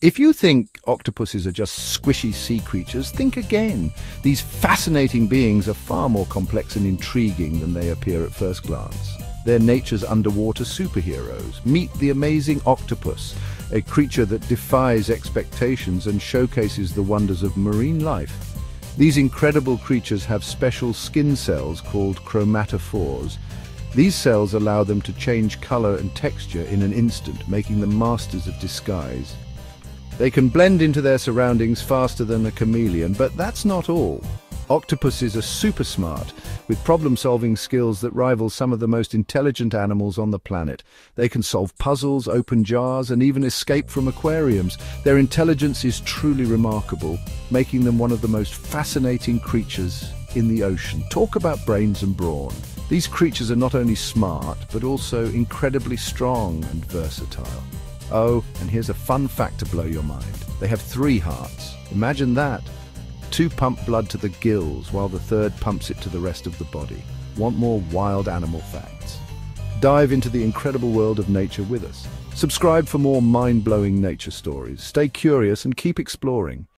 If you think octopuses are just squishy sea creatures, think again. These fascinating beings are far more complex and intriguing than they appear at first glance. They're nature's underwater superheroes. Meet the amazing octopus, a creature that defies expectations and showcases the wonders of marine life. These incredible creatures have special skin cells called chromatophores. These cells allow them to change color and texture in an instant, making them masters of disguise. They can blend into their surroundings faster than a chameleon, but that's not all. Octopuses are super smart, with problem-solving skills that rival some of the most intelligent animals on the planet. They can solve puzzles, open jars, and even escape from aquariums. Their intelligence is truly remarkable, making them one of the most fascinating creatures in the ocean. Talk about brains and brawn. These creatures are not only smart, but also incredibly strong and versatile. Oh, and here's a fun fact to blow your mind. They have three hearts. Imagine that. Two pump blood to the gills, while the third pumps it to the rest of the body. Want more wild animal facts? Dive into the incredible world of nature with us. Subscribe for more mind-blowing nature stories. Stay curious and keep exploring.